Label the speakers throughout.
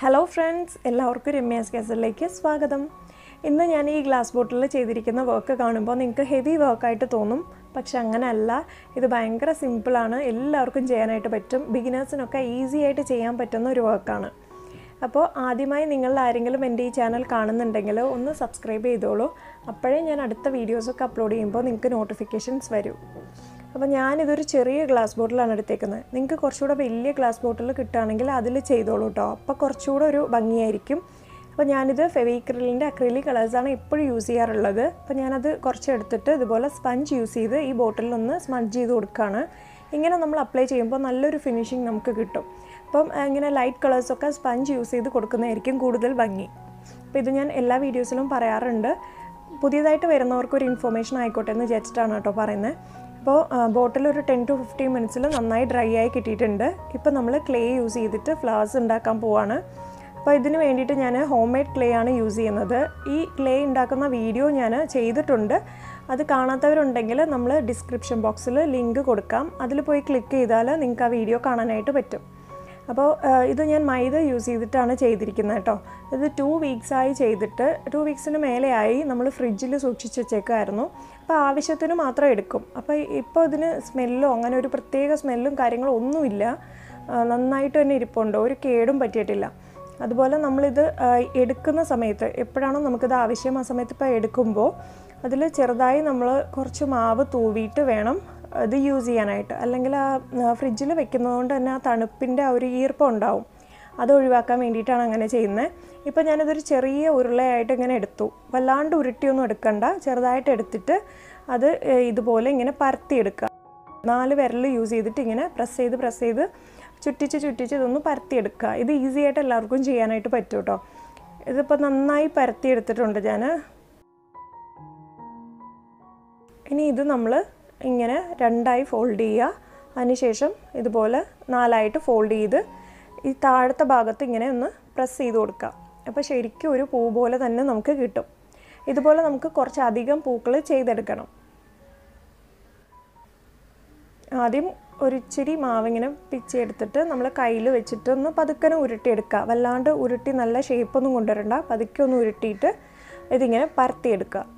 Speaker 1: Hello friends എല്ലാവർക്കും രമ്യാസ് ഗസലിലേക്ക് സ്വാഗതം. ഇന്ന് ഞാൻ ഈ ഗ്ലാസ് ബോട്ടിൽ ചെയ്തിരിക്കുന്ന വർക്ക് കാണുമ്പോൾ നിങ്ങൾക്ക് ഹെവി വർക്കായിട്ട് തോന്നും. പക്ഷെ അങ്ങനെയല്ല ഇത് ഭയങ്കര സിമ്പിളാണ് എല്ലാവർക്കും ചെയ്യാനായിട്ട് പറ്റും. ബിഗിനേഴ്സിനൊക്കെ ഈസി ആയിട്ട് ചെയ്യാൻ പറ്റുന്ന ഒരു വർക്കാണ് അപ്പോൾ ആദ്യമായി നിങ്ങൾ ആരെങ്കിലും എന്റെ ഈ ചാനൽ കാണുന്നുണ്ടെങ്കിൽ ഒന്ന് സബ്സ്ക്രൈബ് ചെയ്തോളൂ. അപ്പോഴേ ഞാൻ അടുത്ത വീഡിയോസൊക്കെ അപ്ലോഡ് ചെയ്യുമ്പോൾ നിങ്ങൾക്ക് നോട്ടിഫിക്കേഷൻസ് വരും. അപ്പോൾ ഞാനിതൊരു ചെറിയ ഗ്ലാസ് ബോട്ടിലാണ് എടുത്തേക്കുന്നത്. നിങ്ങൾക്ക് കുറച്ചുകൂടെ വലിയ ഗ്ലാസ് ബോട്ടിൽ കിട്ടുകയാണെങ്കിൽ അതിൽ ചെയ്തോളൂ കേട്ടോ അപ്പോൾ കുറച്ചുകൂടെ ഒരു ഭംഗിയായിരിക്കും. അപ്പോൾ ഞാനിത് ഫെവിക്രിലിന്റെ അക്രിലിക് കളേഴ്സാണ് എപ്പോഴും യൂസ് ചെയ്യാറുള്ളത്. അപ്പോൾ ഞാനത് കുറച്ച് എടുത്തിട്ട് ഇതുപോലെ സ്പഞ്ച് യൂസ് ചെയ്ത് ഈ ബോട്ടിലിൽ ഒന്ന് സ്പഞ്ച് ചെയ്ത് കൊടുക്കുകയാണ്. ഇങ്ങനെ നമ്മൾ അപ്ലൈ ചെയ്യുമ്പോൾ നല്ലൊരു ഫിനിഷിങ് നമുക്ക് കിട്ടും. അപ്പം ഇങ്ങനെ ലൈറ്റ് കളേഴ്സൊക്കെ സ്പഞ്ച് യൂസ് ചെയ്ത് കൊടുക്കുന്നതായിരിക്കും കൂടുതൽ ഭംഗി. അപ്പോൾ ഇത് ഞാൻ എല്ലാ വീഡിയോസിലും പറയാറുണ്ട്. പുതിയതായിട്ട് വരുന്നവർക്ക് ഒരു ഇൻഫർമേഷൻ ആയിക്കോട്ടെ എന്ന് വിചാരിച്ചിട്ടാണ് കേട്ടോ പറയുന്നത്. അപ്പോൾ ബോട്ടിൽ ഒരു ടെൻ ടു ഫിഫ്റ്റീൻ മിനിറ്റ്സിൽ നന്നായി ഡ്രൈ ആയി കിട്ടിയിട്ടുണ്ട്. ഇപ്പോൾ നമ്മൾ ക്ലേ യൂസ് ചെയ്തിട്ട് ഫ്ലവേഴ്സ് ഉണ്ടാക്കാൻ പോവാണ്. അപ്പോൾ ഇതിന് വേണ്ടിയിട്ട് ഞാൻ ഹോം മെയ്ഡ് ക്ലേ ആണ് യൂസ് ചെയ്യുന്നത്. ഈ ക്ലേ ഉണ്ടാക്കുന്ന വീഡിയോ ഞാൻ ചെയ്തിട്ടുണ്ട്. അത് കാണാത്തവരുണ്ടെങ്കിൽ നമ്മൾ ഡിസ്ക്രിപ്ഷൻ ബോക്സിൽ ലിങ്ക് കൊടുക്കാം. അതിൽ പോയി ക്ലിക്ക് ചെയ്താൽ നിങ്ങൾക്ക് ആ വീഡിയോ കാണാനായിട്ട് പറ്റും. അപ്പോൾ ഇത് ഞാൻ മൈദ യൂസ് ചെയ്തിട്ടാണ് ചെയ്തിരിക്കുന്നത് കേട്ടോ. ഇത് ടു വീക്സായി ചെയ്തിട്ട് ടു വീക്സിന് മേലെയായി നമ്മൾ ഫ്രിഡ്ജിൽ സൂക്ഷിച്ച് വെച്ചേക്കുമായിരുന്നു അപ്പോൾ ആവശ്യത്തിന് മാത്രം എടുക്കും. അപ്പോൾ ഇപ്പോൾ ഇതിന് സ്മെല്ലോ അങ്ങനെ ഒരു പ്രത്യേക സ്മെല്ലും കാര്യങ്ങളും ഒന്നുമില്ല. നന്നായിട്ട് തന്നെ ഇരിപ്പുണ്ട്. ഒരു കേടും പറ്റിയിട്ടില്ല. അതുപോലെ നമ്മളിത് എടുക്കുന്ന സമയത്ത് എപ്പോഴാണോ നമുക്കിത് ആവശ്യം ആ സമയത്ത് ഇപ്പോൾ എടുക്കുമ്പോൾ അതിൽ ചെറുതായി നമ്മൾ കുറച്ച് മാവ് തൂവിയിട്ട് വേണം. ഇത് യൂസ് ചെയ്യാനായിട്ട്. അല്ലെങ്കിൽ ആ ഫ്രിഡ്ജിൽ വെക്കുന്നതുകൊണ്ട് തന്നെ ആ തണുപ്പിന്റെ ആ ഒരു ഈർപ്പം ഉണ്ടാവും അത് ഒഴിവാക്കാൻ വേണ്ടിയിട്ടാണ് അങ്ങനെ ചെയ്യുന്നത് ഇപ്പോൾ ഞാനിതൊരു ചെറിയ ഉരുളയായിട്ട് ഇങ്ങനെ എടുത്തു. വല്ലാണ്ട് ഉരുട്ടിയൊന്നും എടുക്കണ്ട. ചെറുതായിട്ട് എടുത്തിട്ട് അത് ഇതുപോലെ ഇങ്ങനെ പരത്തിയെടുക്കുക നാല് വിരൽ യൂസ് ചെയ്തിട്ട് ഇങ്ങനെ പ്രസ് ചെയ്ത് പ്രസ് ചെയ്ത് ചുറ്റിച്ച് ചുറ്റിച്ച് ഇതൊന്ന് പരത്തിയെടുക്കുക ഇത് ഈസി ആയിട്ട് എല്ലാവർക്കും ചെയ്യാനായിട്ട് പറ്റും കേട്ടോ ഇതിപ്പോൾ നന്നായി പരത്തിയെടുത്തിട്ടുണ്ട് ഞാൻ ഇനി ഇത് നമ്മൾ ഇങ്ങനെ രണ്ടായി ഫോൾഡ് ചെയ്യുക. അതിനുശേഷം ഇതുപോലെ നാലായിട്ട് ഫോൾഡ് ചെയ്ത് ഈ താഴത്തെ ഭാഗത്ത് ഇങ്ങനെ ഒന്ന് പ്രസ് ചെയ്ത് കൊടുക്കുക. അപ്പോൾ ശരിക്കും ഒരു പൂ പോലെ തന്നെ നമുക്ക് കിട്ടും. ഇതുപോലെ നമുക്ക് കുറച്ചധികം പൂക്കൾ ചെയ്തെടുക്കണം. ആദ്യം ഒരിച്ചിരി മാവിങ്ങനെ പിച്ചെടുത്തിട്ട് നമ്മൾ കയ്യിൽ വെച്ചിട്ട് ഒന്ന് പതുക്കനെ ഉരുട്ടിയെടുക്കുക. വല്ലാണ്ട് ഉരുട്ടി നല്ല ഷേപ്പൊന്നും കൊണ്ടുവരണ്ട. പതുക്കെ ഒന്ന് ഉരുട്ടിയിട്ട് ഇതിങ്ങനെ പരത്തിയെടുക്കുക.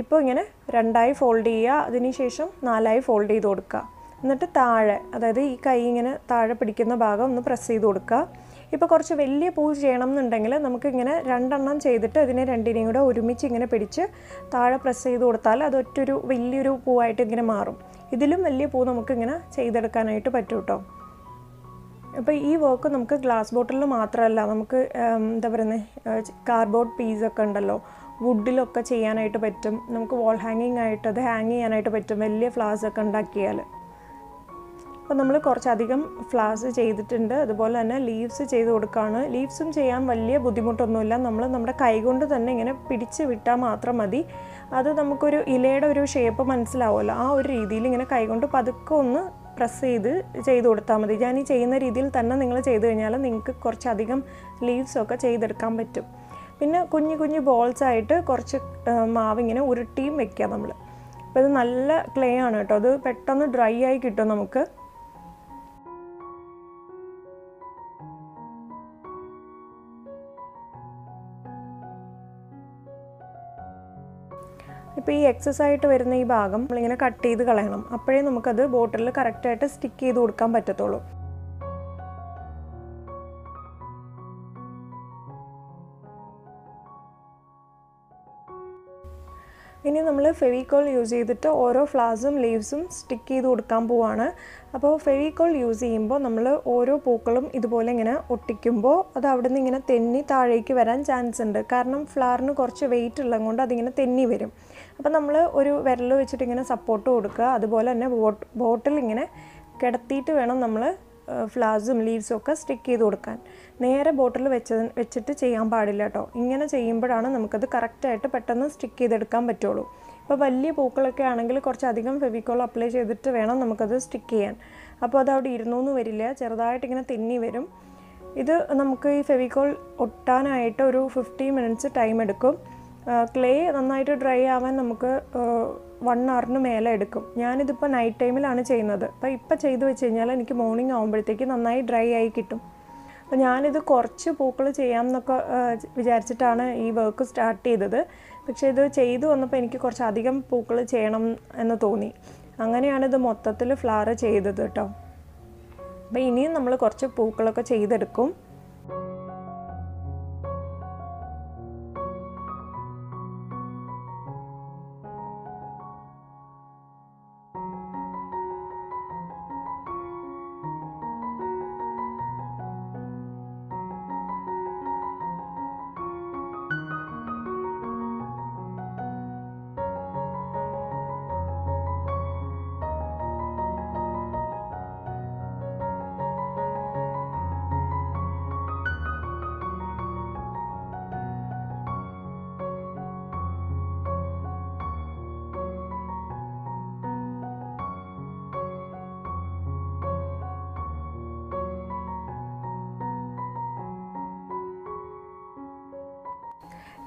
Speaker 1: ഇപ്പോൾ ഇങ്ങനെ രണ്ടായി ഫോൾഡ് ചെയ്യുക അതിനുശേഷം നാലായി ഫോൾഡ് ചെയ്ത് കൊടുക്കുക. എന്നിട്ട് താഴെ അതായത് ഈ കൈ ഇങ്ങനെ താഴെ പിടിക്കുന്ന ഭാഗം ഒന്ന് പ്രസ് ചെയ്ത് കൊടുക്കുക. ഇപ്പോൾ കുറച്ച് വലിയ പൂ ചെയ്യണം എന്നുണ്ടെങ്കിൽ നമുക്കിങ്ങനെ രണ്ടെണ്ണം ചെയ്തിട്ട് അതിനെ രണ്ടിനെയും കൂടെ ഒരുമിച്ച് ഇങ്ങനെ പിടിച്ച് താഴെ പ്രസ് ചെയ്ത് കൊടുത്താൽ അതൊറ്റൊരു വലിയൊരു പൂവായിട്ട് ഇങ്ങനെ മാറും. ഇതിലും വലിയ പൂ നമുക്കിങ്ങനെ ചെയ്തെടുക്കാനായിട്ട് പറ്റും കേട്ടോ. അപ്പോൾ ഈ വർക്ക് നമുക്ക് ഗ്ലാസ് ബോട്ടിലിൽ മാത്രമല്ല നമുക്ക് എന്താ പറയുന്നത് കാർഡ്ബോർഡ് പീസൊക്കെ ഉണ്ടല്ലോ വുഡിലൊക്കെ ചെയ്യാനായിട്ട് പറ്റും നമുക്ക് വാൾ ഹാങ്ങിങ് ആയിട്ട് അത് ഹാങ് ചെയ്യാനായിട്ട് പറ്റും വലിയ ഫ്ലവേഴ്സൊക്കെ ഉണ്ടാക്കിയാൽ അപ്പോൾ നമ്മൾ കുറച്ചധികം ഫ്ലവേഴ്സ് ചെയ്തിട്ടുണ്ട് അതുപോലെ തന്നെ ലീവ്സ് ചെയ്ത് കൊടുക്കുകയാണ് ലീവ്സും ചെയ്യാൻ വലിയ ബുദ്ധിമുട്ടൊന്നുമില്ല നമ്മൾ നമ്മുടെ കൈകൊണ്ട് തന്നെ ഇങ്ങനെ പിടിച്ച് വിട്ടാൽ മാത്രം മതി അത് നമുക്കൊരു ഇലയുടെ ഒരു ഷേപ്പ് മനസ്സിലാവുമല്ലോ ആ ഒരു രീതിയിൽ ഇങ്ങനെ കൈകൊണ്ട് പതുക്കെ ഒന്ന് പ്രസ് ചെയ്ത് ചെയ്ത് കൊടുത്താൽ മതി ഞാൻ ഈ ചെയ്യുന്ന രീതിയിൽ തന്നെ നിങ്ങൾ ചെയ്ത് കഴിഞ്ഞാൽ നിങ്ങൾക്ക് കുറച്ചധികം ലീവ്സൊക്കെ ചെയ്തെടുക്കാൻ പറ്റും. പിന്നെ കുഞ്ഞു കുഞ്ഞു ബോൾസ് ആയിട്ട് കുറച്ച് മാവ് ഇങ്ങനെ ഉരുട്ടിയും വെക്കുക നമ്മൾ അപ്പോൾ ഇത് നല്ല ക്ലേ ആണ് കേട്ടോ. അത് പെട്ടെന്ന് ഡ്രൈ ആയി കിട്ടും നമുക്ക്. ഇപ്പോൾ ഈ എക്സസ് ആയിട്ട് വരുന്ന ഈ ഭാഗം നമ്മളിങ്ങനെ കട്ട് ചെയ്ത് കളയണം. അപ്പോഴേ നമുക്കത് ബോട്ടിലിൽ കറക്റ്റായിട്ട് സ്റ്റിക്ക് ചെയ്ത് കൊടുക്കാൻ പറ്റത്തുള്ളൂ. നമ്മൾ ഫെവിക്കോൾ യൂസ് ചെയ്തിട്ട് ഓരോ ഫ്ലവേഴ്സും ലീവ്സും സ്റ്റിക്ക് ചെയ്ത് കൊടുക്കാൻ പോവാണ്. അപ്പോൾ ഫെവിക്കോൾ യൂസ് ചെയ്യുമ്പോൾ നമ്മൾ ഓരോ പൂക്കളും ഇതുപോലെ ഇങ്ങനെ ഒട്ടിക്കുമ്പോൾ അത് അവിടെ നിന്ന് ഇങ്ങനെ തെന്നി താഴേക്ക് വരാൻ ചാൻസ് ഉണ്ട്. കാരണം ഫ്ലവറിന് കുറച്ച് വെയിറ്റ് ഉള്ളത് കൊണ്ട് അതിങ്ങനെ തെന്നി വരും. അപ്പോൾ നമ്മൾ ഒരു വിരൽ വെച്ചിട്ട് ഇങ്ങനെ സപ്പോർട്ട് കൊടുക്കുക. അതുപോലെ തന്നെ ബോട്ട് ബോട്ടിൽ ഇങ്ങനെ കിടത്തിയിട്ട് വേണം നമ്മൾ ഫ്ലവേഴ്സും ലീവ്സും ഒക്കെ സ്റ്റിക്ക് ചെയ്ത് കൊടുക്കാൻ. നേരെ ബോട്ടിൽ വെച്ച വെച്ചിട്ട് ചെയ്യാൻ പാടില്ല കേട്ടോ ഇങ്ങനെ ചെയ്യുമ്പോഴാണ് നമുക്കത് കറക്റ്റായിട്ട് പെട്ടെന്ന് സ്റ്റിക്ക് ചെയ്തെടുക്കാൻ പറ്റുള്ളൂ. ഇപ്പോൾ വലിയ പൂക്കളൊക്കെ ആണെങ്കിൽ കുറച്ചധികം ഫെവിക്കോൾ അപ്ലൈ ചെയ്തിട്ട് വേണം നമുക്കത് സ്റ്റിക്ക് ചെയ്യാൻ. അപ്പോൾ അത് അവിടെ ഇരുന്നൂന്ന് വരില്ല. ചെറുതായിട്ട് ഇങ്ങനെ തെന്നി വരും. ഇത് നമുക്ക് ഈ ഫെവിക്കോൾ ഒട്ടാനായിട്ട് ഒരു ഫിഫ്റ്റി മിനിറ്റ്സ് ടൈം എടുക്കും. ക്ലേ നന്നായിട്ട് ഡ്രൈ ആവാൻ നമുക്ക് വൺ അവറിന് മേലെ എടുക്കും. ഞാനിതിപ്പോൾ നൈറ്റ് ടൈമിലാണ് ചെയ്യുന്നത്. അപ്പോൾ ഇപ്പോൾ ചെയ്തു വെച്ച് കഴിഞ്ഞാൽ എനിക്ക് മോർണിംഗ് ആകുമ്പോഴത്തേക്ക് നന്നായി ഡ്രൈ ആയി കിട്ടും. അപ്പോൾ ഞാനിത് കുറച്ച് പൂക്കൾ ചെയ്യാമെന്നൊക്കെ വിചാരിച്ചിട്ടാണ് ഈ വർക്ക് സ്റ്റാർട്ട് ചെയ്തത്. പക്ഷേ ഇത് ചെയ്തു വന്നപ്പോൾ എനിക്ക് കുറച്ച് അധികം പൂക്കൾ ചെയ്യണം എന്ന് തോന്നി. അങ്ങനെയാണ് ഇത് മൊത്തത്തിൽ ഫ്ലവർ ചെയ്തത് കേട്ടോ അപ്പോൾ ഇനിയും നമ്മൾ കുറച്ച് പൂക്കളൊക്കെ ചെയ്തെടുക്കും.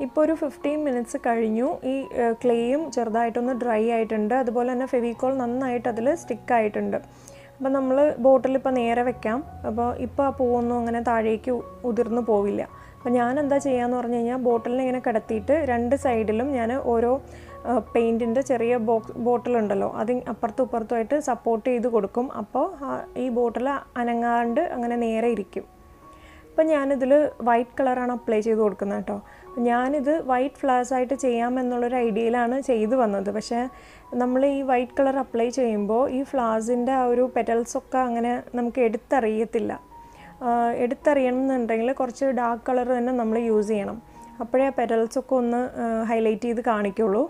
Speaker 1: ഇപ്പോൾ ഒരു ഫിഫ്റ്റീൻ മിനിറ്റ്സ് കഴിഞ്ഞു. ഈ ക്ലേയും ചെറുതായിട്ടൊന്ന് ഡ്രൈ ആയിട്ടുണ്ട്. അതുപോലെ തന്നെ ഫെവിക്കോൾ നന്നായിട്ട് അതിൽ സ്റ്റിക്ക് ആയിട്ടുണ്ട്. അപ്പോൾ നമ്മൾ ബോട്ടിൽ ഇപ്പോൾ നേരെ വെക്കാം. അപ്പോൾ ഇപ്പോൾ ആ പൂവൊന്നും അങ്ങനെ താഴേക്ക് ഉതിർന്നു പോവില്ല. അപ്പോൾ ഞാൻ എന്താ ചെയ്യാന്ന് പറഞ്ഞു കഴിഞ്ഞാൽ ബോട്ടിലിനെ ഇങ്ങനെ കിടത്തിയിട്ട് രണ്ട് സൈഡിലും ഞാൻ ഓരോ പെയിന്റിന്റെ ചെറിയ ബോക്സ് ബോട്ടിലുണ്ടല്ലോ അത് അപ്പുറത്തും ഇപ്പുറത്തുമായിട്ട് സപ്പോർട്ട് ചെയ്ത് കൊടുക്കും. അപ്പോൾ ഈ ബോട്ടിൽ അനങ്ങാണ്ട് അങ്ങനെ നേരെ ഇരിക്കും. അപ്പം ഞാനിതിൽ വൈറ്റ് കളറാണ് അപ്ലൈ ചെയ്ത് കൊടുക്കുന്നത് കേട്ടോ. അപ്പം ഞാനിത് വൈറ്റ് ഫ്ലവേഴ്സ് ആയിട്ട് ചെയ്യാമെന്നുള്ളൊരു ഐഡിയയിലാണ് ചെയ്തു വന്നത്. പക്ഷേ നമ്മൾ ഈ വൈറ്റ് കളർ അപ്ലൈ ചെയ്യുമ്പോൾ ഈ ഫ്ലവേഴ്സിന്റെ ആ ഒരു പെറ്റൽസൊക്കെ അങ്ങനെ നമുക്ക് എടുത്തറിയത്തില്ല. എടുത്തറിയണം എന്നുണ്ടെങ്കിൽ കുറച്ച് ഡാർക്ക് കളർ തന്നെ നമ്മൾ യൂസ് ചെയ്യണം. അപ്പോഴേ ആ പെറ്റൽസൊക്കെ ഒന്ന് ഹൈലൈറ്റ് ചെയ്ത് കാണിക്കുള്ളൂ.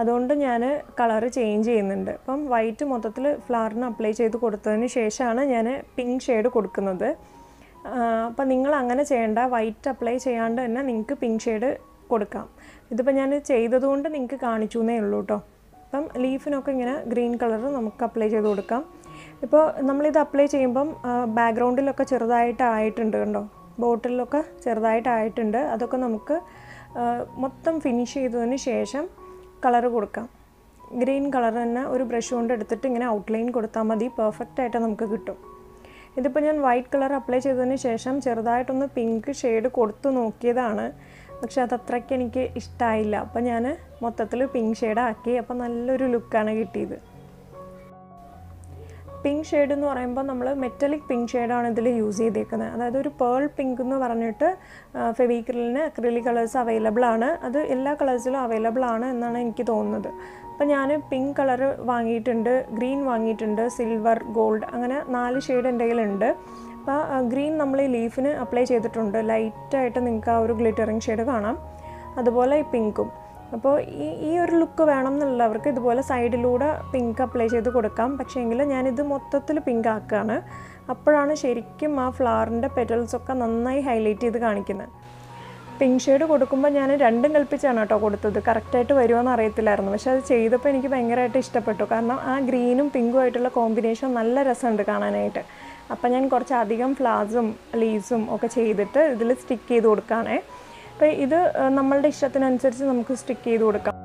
Speaker 1: അതുകൊണ്ട് ഞാൻ കളർ ചേഞ്ച് ചെയ്യുന്നുണ്ട്. അപ്പം വൈറ്റ് മൊത്തത്തിൽ ഫ്ലവറിന് അപ്ലൈ ചെയ്ത് കൊടുത്തതിന് ശേഷമാണ് ഞാൻ പിങ്ക് ഷെയ്ഡ് കൊടുക്കുന്നത്. അപ്പം നിങ്ങൾ അങ്ങനെ ചെയ്യേണ്ട. വൈറ്റ് അപ്ലൈ ചെയ്യാണ്ട് തന്നെ നിങ്ങൾക്ക് പിങ്ക് ഷെയ്ഡ് കൊടുക്കാം. ഇതിപ്പോൾ ഞാൻ ചെയ്തതുകൊണ്ട് നിങ്ങൾക്ക് കാണിച്ചു എന്നേ ഉള്ളൂ കേട്ടോ അപ്പം ലീഫിനൊക്കെ ഇങ്ങനെ ഗ്രീൻ കളർ നമുക്ക് അപ്ലൈ ചെയ്ത് കൊടുക്കാം. ഇപ്പോൾ നമ്മളിത് അപ്ലൈ ചെയ്യുമ്പം ബാക്ക്ഗ്രൗണ്ടിലൊക്കെ ചെറുതായിട്ട് ആയിട്ടുണ്ട് കണ്ടോ? ബോട്ടിലൊക്കെ ചെറുതായിട്ട് ആയിട്ടുണ്ട്. അതൊക്കെ നമുക്ക് മൊത്തം ഫിനിഷ് ചെയ്തതിന് ശേഷം കളർ കൊടുക്കാം. ഗ്രീൻ കളർ തന്നെ ഒരു ബ്രഷ് കൊണ്ട് എടുത്തിട്ട് ഇങ്ങനെ ഔട്ട്ലൈൻ കൊടുത്താൽ മതി. പെർഫെക്റ്റ് ആയിട്ട് നമുക്ക് കിട്ടും. ഇതിപ്പോൾ ഞാൻ വൈറ്റ് കളർ അപ്ലൈ ചെയ്തതിന് ശേഷം ചെറുതായിട്ടൊന്ന് പിങ്ക് ഷെയ്ഡ് കൊടുത്തു നോക്കിയതാണ്. പക്ഷെ അത് അത്രയ്ക്ക് എനിക്ക് ഇഷ്ടമായില്ല അപ്പോൾ ഞാൻ മൊത്തത്തിൽ പിങ്ക് ഷെയ്ഡ് ആക്കി. അപ്പോൾ നല്ലൊരു ലുക്കാണ് കിട്ടിയത്. പിങ്ക് ഷെയ്ഡ് എന്ന് പറയുമ്പോൾ നമ്മൾ മെറ്റലിക് പിങ്ക് ഷെയ്ഡാണ് ഇതിൽ യൂസ് ചെയ്തേക്കുന്നത് അതായത് ഒരു പേൾ പിങ്ക് എന്ന് പറഞ്ഞിട്ട് ഫെവിക്രിലിന് അക്രിലിക് കളേഴ്സ് അവൈലബിൾ ആണ്. അത് എല്ലാ കളേഴ്സിലും അവൈലബിൾ ആണ് എന്നാണ് എനിക്ക് തോന്നുന്നത്. അപ്പോൾ ഞാൻ പിങ്ക് കളർ വാങ്ങിയിട്ടുണ്ട് ഗ്രീൻ വാങ്ങിയിട്ടുണ്ട് സിൽവർ ഗോൾഡ് അങ്ങനെ നാല് ഷെയ്ഡ് എന്റെ കയ്യിലുണ്ട്. അപ്പോൾ ഗ്രീൻ നമ്മൾ ഈ ലീഫിന് അപ്ലൈ ചെയ്തിട്ടുണ്ട്. ലൈറ്റായിട്ട് നിങ്ങൾക്ക് ആ ഒരു ഗ്ലിറ്ററിങ് ഷെയ്ഡ് കാണാം. അതുപോലെ ഈ പിങ്കും അപ്പോൾ ഈ ഈ ഒരു ലുക്ക് വേണം എന്നുള്ളവർക്ക് ഇതുപോലെ സൈഡിലൂടെ പിങ്ക് അപ്ലൈ ചെയ്ത് കൊടുക്കാം. പക്ഷേ എങ്കിൽ ഞാനിത് മൊത്തത്തിൽ പിങ്ക് ആക്കുകയാണ് അപ്പോഴാണ് ശരിക്കും ആ ഫ്ലവറിന്റെ പെറ്റൽസൊക്കെ നന്നായി ഹൈലൈറ്റ് ചെയ്ത് കാണിക്കുന്നത് പിങ്ക് ഷെയ്ഡ് കൊടുക്കുമ്പോൾ ഞാൻ രണ്ടും കൽപ്പിച്ചാണ് കേട്ടോ കൊടുത്തത്. കറക്റ്റായിട്ട് വരുമോയെന്ന് അറിയത്തില്ലായിരുന്നു. പക്ഷെ അത് ചെയ്തപ്പോൾ എനിക്ക് ഭയങ്കരമായിട്ട് ഇഷ്ടപ്പെട്ടു. കാരണം ആ ഗ്രീനും പിങ്കും ആയിട്ടുള്ള കോമ്പിനേഷൻ നല്ല രസമുണ്ട് കാണാനായിട്ട്. അപ്പം ഞാൻ കുറച്ചധികം ഫ്ലവേഴ്സും ലീവ്സും ഒക്കെ ചെയ്തിട്ട് ഇതിൽ സ്റ്റിക്ക് ചെയ്ത് കൊടുക്കാനേ അപ്പോൾ ഇത് നമ്മളുടെ ഇഷ്ടത്തിനനുസരിച്ച് നമുക്ക് സ്റ്റിക്ക് ചെയ്ത് കൊടുക്കാം.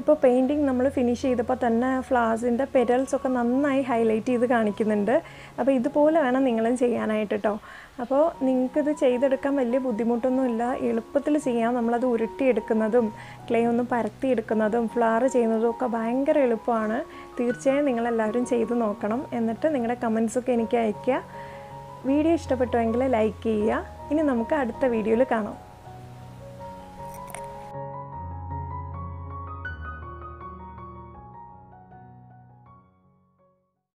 Speaker 1: ഇപ്പോൾ പെയിന്റിങ് നമ്മൾ ഫിനിഷ് ചെയ്തപ്പോൾ തന്നെ ഫ്ലവേഴ്സിന്റെ പെറ്റൽസ് ഒക്കെ നന്നായി ഹൈലൈറ്റ് ചെയ്ത് കാണിക്കുന്നുണ്ട്. അപ്പോൾ ഇതുപോലെ വേണം നിങ്ങളും ചെയ്യാനായിട്ട് കേട്ടോ അപ്പോൾ നിങ്ങൾക്കിത് ചെയ്തെടുക്കാൻ വലിയ ബുദ്ധിമുട്ടൊന്നുമില്ല. എളുപ്പത്തിൽ ചെയ്യാം. നമ്മളത് ഉരുട്ടിയെടുക്കുന്നതും ക്ലേ ഒന്ന് പരത്തിയെടുക്കുന്നതും ഫ്ലവർ ചെയ്യുന്നതും ഒക്കെ ഭയങ്കര എളുപ്പമാണ്. തീർച്ചയായും നിങ്ങളെല്ലാവരും ചെയ്ത് നോക്കണം. എന്നിട്ട് നിങ്ങളുടെ കമൻസൊക്കെ എനിക്ക് അയയ്ക്കുക. വീഡിയോ ഇഷ്ടപ്പെട്ടുവെങ്കിൽ ലൈക്ക് ചെയ്യുക. ഇനി നമുക്ക് അടുത്ത വീഡിയോയിൽ കാണാം.